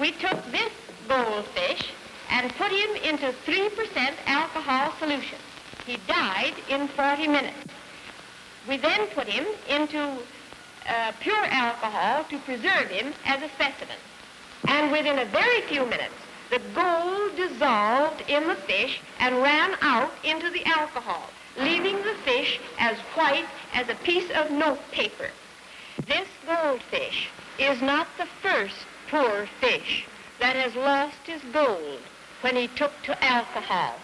We took this goldfish and put him into 3% alcohol solution. He died in 40 minutes. We then put him into uh, pure alcohol to preserve him as a specimen. And within a very few minutes, the gold dissolved in the fish and ran out into the alcohol, leaving the fish as white as a piece of note paper. This goldfish is not the first poor fish that has lost his gold when he took to alcohol.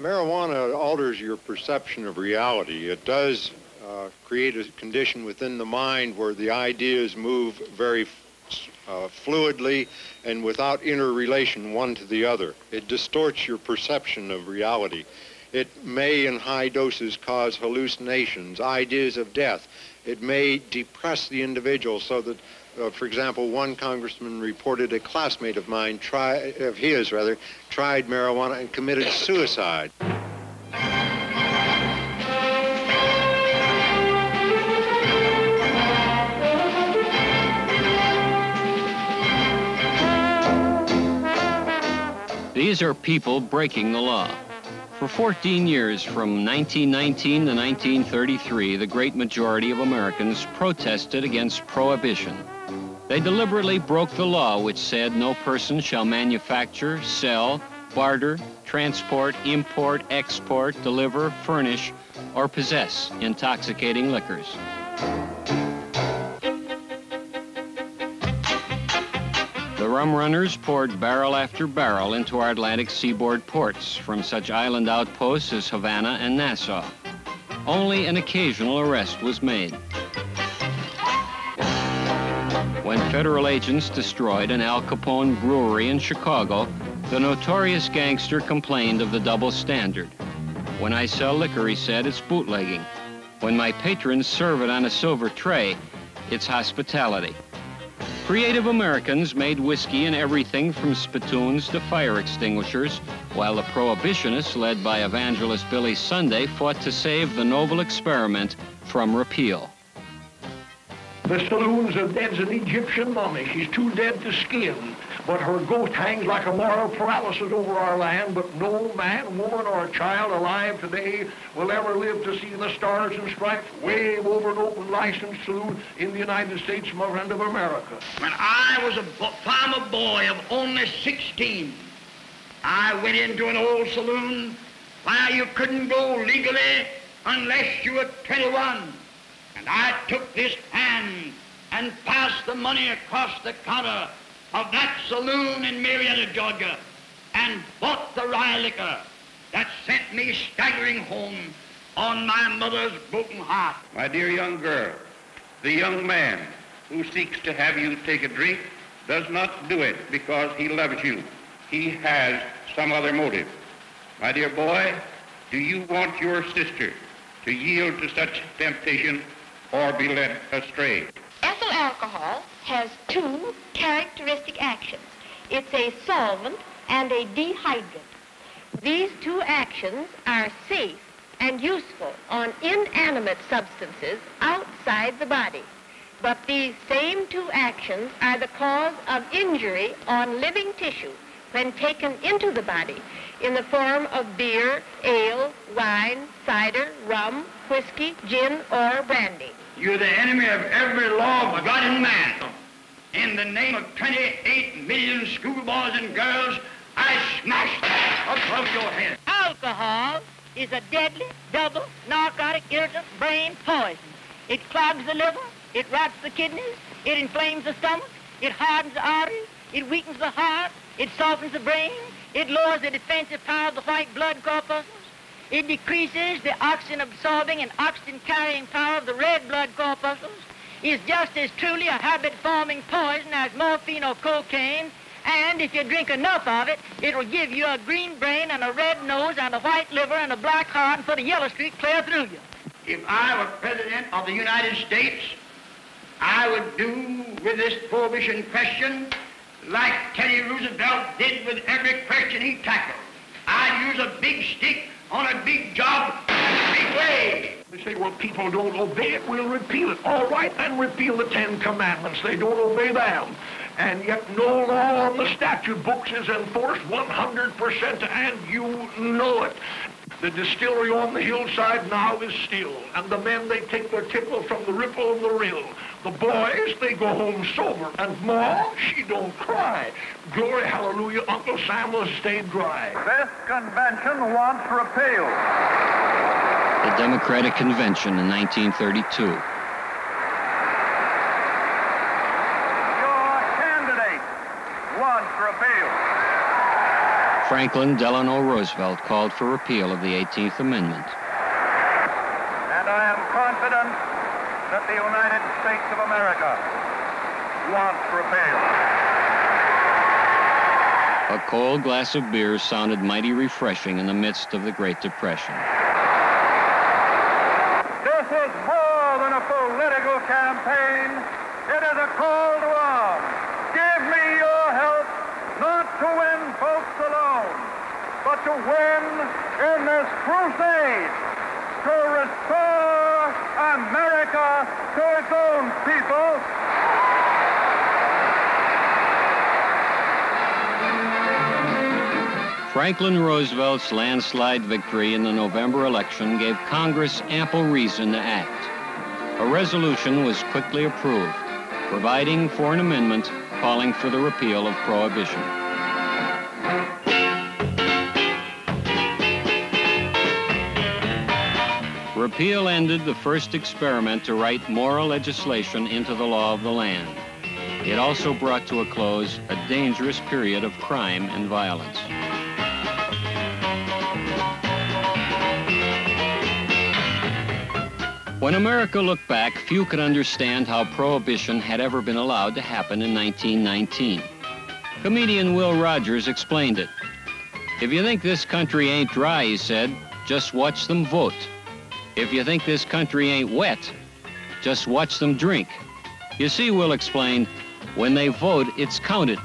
Marijuana alters your perception of reality. It does uh, create a condition within the mind where the ideas move very uh, fluidly and without interrelation one to the other. It distorts your perception of reality. It may, in high doses, cause hallucinations, ideas of death. It may depress the individual so that uh, for example, one congressman reported a classmate of mine, try, of his rather, tried marijuana and committed suicide. These are people breaking the law. For 14 years, from 1919 to 1933, the great majority of Americans protested against prohibition. They deliberately broke the law which said no person shall manufacture, sell, barter, transport, import, export, deliver, furnish, or possess intoxicating liquors. Rum runners poured barrel after barrel into our Atlantic seaboard ports from such island outposts as Havana and Nassau. Only an occasional arrest was made. When federal agents destroyed an Al Capone brewery in Chicago, the notorious gangster complained of the double standard. When I sell liquor, he said, it's bootlegging. When my patrons serve it on a silver tray, it's hospitality. Creative Americans made whiskey in everything from spittoons to fire extinguishers, while the prohibitionists, led by evangelist Billy Sunday, fought to save the noble experiment from repeal. The saloon's as dead as an Egyptian mummy. She's too dead to skin. But her ghost hangs like a moral paralysis over our land, but no man, woman, or child alive today will ever live to see the stars and stripes wave over an open license saloon in the United States, friend of America. When I was a farmer boy of only 16, I went into an old saloon where you couldn't go legally unless you were 21. I took this hand and passed the money across the counter of that saloon in Marietta, Georgia, and bought the rye liquor that sent me staggering home on my mother's broken heart. My dear young girl, the young man who seeks to have you take a drink does not do it because he loves you. He has some other motive. My dear boy, do you want your sister to yield to such temptation or be led astray? Ethyl alcohol has two characteristic actions. It's a solvent and a dehydrant. These two actions are safe and useful on inanimate substances outside the body. But these same two actions are the cause of injury on living tissue when taken into the body in the form of beer, ale, wine, cider, rum, whiskey, gin, or brandy. You're the enemy of every law of God and man. In the name of 28 million schoolboys and girls, I smash that above your head. Alcohol is a deadly, double, narcotic, irritant, brain poison. It clogs the liver, it rots the kidneys, it inflames the stomach, it hardens the arteries, it weakens the heart, it softens the brain, it lowers the defensive power of the white blood corpuscles, it decreases the oxygen-absorbing and oxygen-carrying power of the red blood corpuscles. Is just as truly a habit-forming poison as morphine or cocaine. And if you drink enough of it, it'll give you a green brain and a red nose and a white liver and a black heart and put a yellow streak clear through you. If I were president of the United States, I would do with this prohibition question like Teddy Roosevelt did with every question he tackled. I'd use a big stick on a big job big way. They say, well, people don't obey it, we'll repeal it. All right, then repeal the Ten Commandments. They don't obey them. And yet no law on the statute books is enforced 100%, and you know it. The distillery on the hillside now is still, and the men, they take their tipple from the ripple of the rill. The boys, they go home sober, and Ma, she don't cry. Glory, hallelujah, Uncle Sam will stay dry. This convention wants repeal. The Democratic Convention in 1932. Your candidate wants repeal. Franklin Delano Roosevelt called for repeal of the 18th Amendment. And I am confident that the United States of America wants repeal. A cold glass of beer sounded mighty refreshing in the midst of the Great Depression. This is more than a political campaign. It is a call to arms. Give me your help not to win votes alone, but to win in this crusade to restore America its own people. Franklin Roosevelt's landslide victory in the November election gave Congress ample reason to act. A resolution was quickly approved, providing for an amendment calling for the repeal of prohibition. Repeal ended the first experiment to write moral legislation into the law of the land. It also brought to a close a dangerous period of crime and violence. When America looked back, few could understand how prohibition had ever been allowed to happen in 1919. Comedian Will Rogers explained it. If you think this country ain't dry, he said, just watch them vote. If you think this country ain't wet, just watch them drink. You see, Will explained, when they vote, it's counted.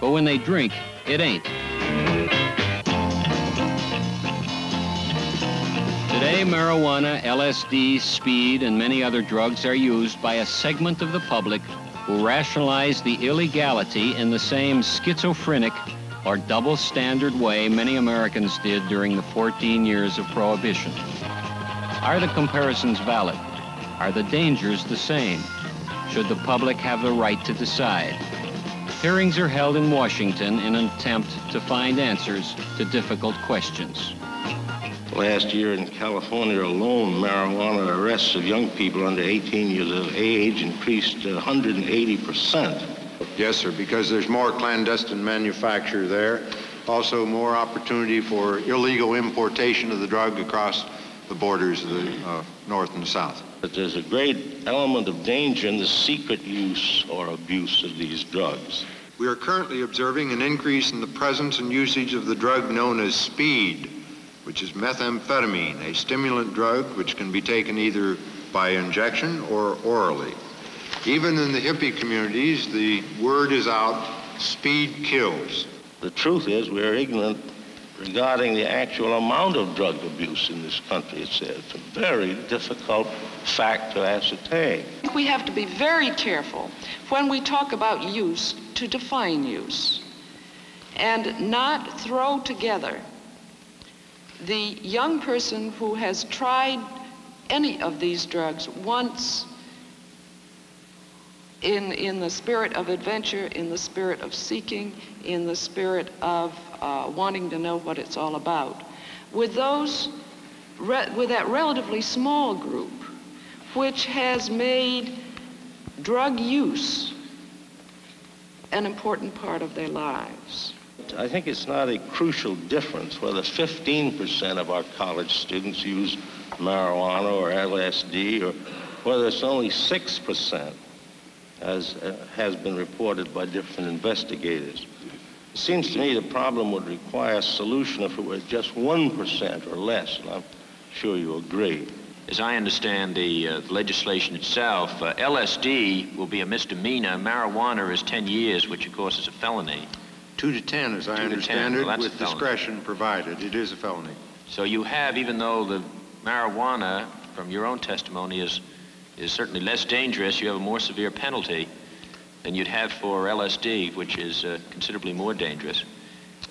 But when they drink, it ain't. Today, marijuana, LSD, speed, and many other drugs are used by a segment of the public who rationalize the illegality in the same schizophrenic or double standard way many Americans did during the 14 years of prohibition. Are the comparisons valid? Are the dangers the same? Should the public have the right to decide? Hearings are held in Washington in an attempt to find answers to difficult questions. Last year in California alone, marijuana arrests of young people under 18 years of age increased 180 percent. Yes, sir, because there's more clandestine manufacture there. Also, more opportunity for illegal importation of the drug across the borders of the uh, North and South. But there's a great element of danger in the secret use or abuse of these drugs. We are currently observing an increase in the presence and usage of the drug known as speed, which is methamphetamine, a stimulant drug which can be taken either by injection or orally. Even in the hippie communities, the word is out, speed kills. The truth is we're ignorant regarding the actual amount of drug abuse in this country. It's a, it's a very difficult fact to ascertain. We have to be very careful when we talk about use to define use and not throw together the young person who has tried any of these drugs once in, in the spirit of adventure, in the spirit of seeking, in the spirit of uh, wanting to know what it's all about. With those, with that relatively small group, which has made drug use an important part of their lives. I think it's not a crucial difference whether 15% of our college students use marijuana or LSD or whether it's only 6% as uh, has been reported by different investigators. It seems to me the problem would require a solution if it were just 1% or less, and I'm sure you agree. as I understand the uh, legislation itself, uh, LSD will be a misdemeanor. Marijuana is 10 years, which of course is a felony. Two to 10, as I Two to understand 10. it, Well, that's with a felony. discretion provided. It is a felony. So you have, even though the marijuana, from your own testimony, is, is certainly less dangerous, you have a more severe penalty than you'd have for LSD, which is uh, considerably more dangerous.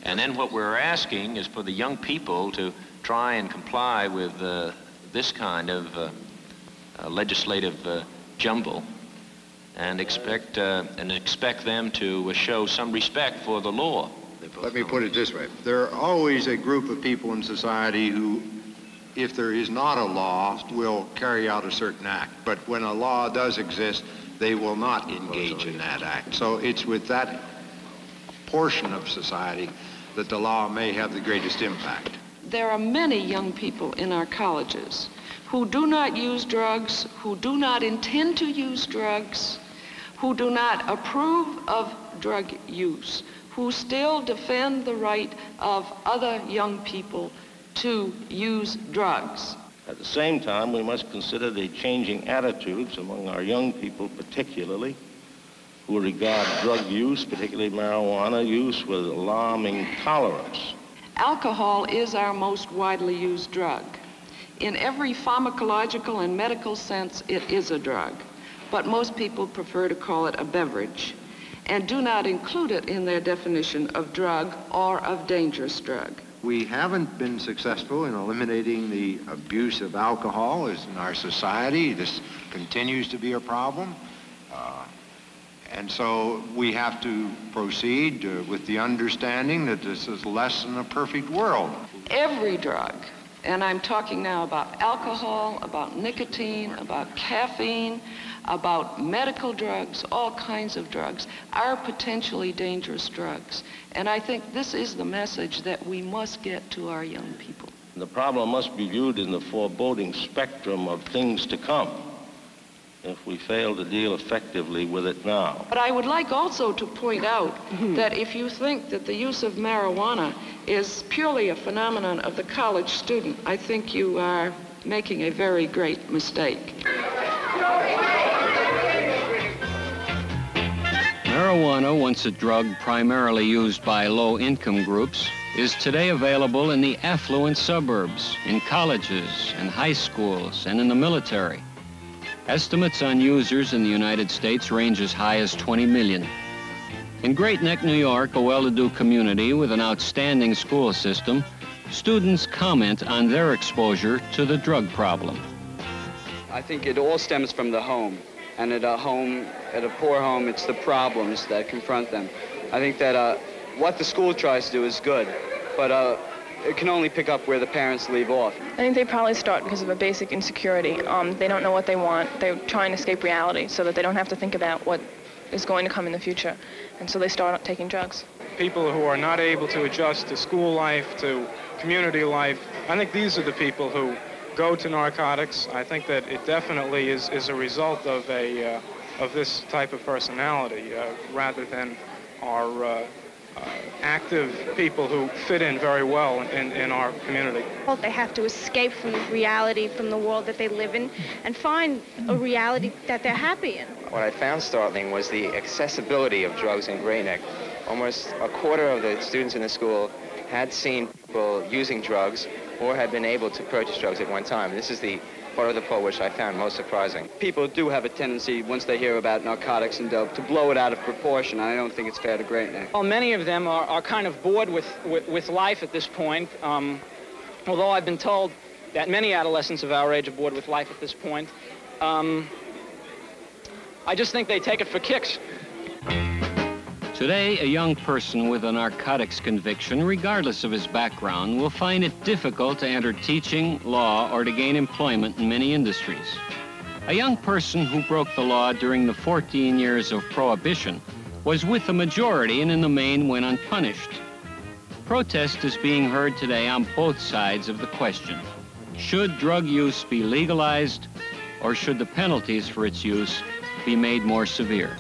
And then what we're asking is for the young people to try and comply with uh, this kind of uh, uh, legislative uh, jumble and expect, uh, and expect them to show some respect for the law. Let me put it this way. There are always a group of people in society who, if there is not a law, will carry out a certain act. But when a law does exist, they will not engage in that act. So it's with that portion of society that the law may have the greatest impact. There are many young people in our colleges who do not use drugs, who do not intend to use drugs, who do not approve of drug use, who still defend the right of other young people to use drugs. At the same time, we must consider the changing attitudes among our young people, particularly, who regard drug use, particularly marijuana use, with alarming tolerance. Alcohol is our most widely used drug. In every pharmacological and medical sense, it is a drug, but most people prefer to call it a beverage and do not include it in their definition of drug or of dangerous drug. We haven't been successful in eliminating the abuse of alcohol as in our society. This continues to be a problem. Uh, and so we have to proceed uh, with the understanding that this is less than a perfect world. Every drug, and I'm talking now about alcohol, about nicotine, about caffeine, about medical drugs, all kinds of drugs, are potentially dangerous drugs. And I think this is the message that we must get to our young people. The problem must be viewed in the foreboding spectrum of things to come if we fail to deal effectively with it now. But I would like also to point out that if you think that the use of marijuana is purely a phenomenon of the college student, I think you are making a very great mistake. Marijuana, once a drug primarily used by low-income groups, is today available in the affluent suburbs, in colleges, and high schools, and in the military. Estimates on users in the United States range as high as 20 million. In Great Neck, New York, a well-to-do community with an outstanding school system, students comment on their exposure to the drug problem. I think it all stems from the home. And at a home, at a poor home, it's the problems that confront them. I think that uh, what the school tries to do is good, but uh, can only pick up where the parents leave off. I think they probably start because of a basic insecurity. Um, they don't know what they want. They try and escape reality so that they don't have to think about what is going to come in the future. And so they start taking drugs. People who are not able to adjust to school life, to community life, I think these are the people who go to narcotics. I think that it definitely is, is a result of, a, uh, of this type of personality uh, rather than our uh, uh, Uh, active people who fit in very well in, in our community. Well, They have to escape from reality, from the world that they live in, and find a reality that they're happy in. What I found startling was the accessibility of drugs in Great Neck. Almost a quarter of the students in the school had seen people using drugs or had been able to purchase drugs at one time. This is the part of the poll which I found most surprising. People do have a tendency, once they hear about narcotics and dope, to blow it out of proportion. I don't think it's fair to Great Neck. Well, many of them are, are kind of bored with, with, with life at this point. Um, although I've been told that many adolescents of our age are bored with life at this point. Um, I just think they take it for kicks. Today, a young person with a narcotics conviction, regardless of his background, will find it difficult to enter teaching, law, or to gain employment in many industries. A young person who broke the law during the 14 years of prohibition was with the majority and in the main went unpunished. Protest is being heard today on both sides of the question. Should drug use be legalized or should the penalties for its use be made more severe?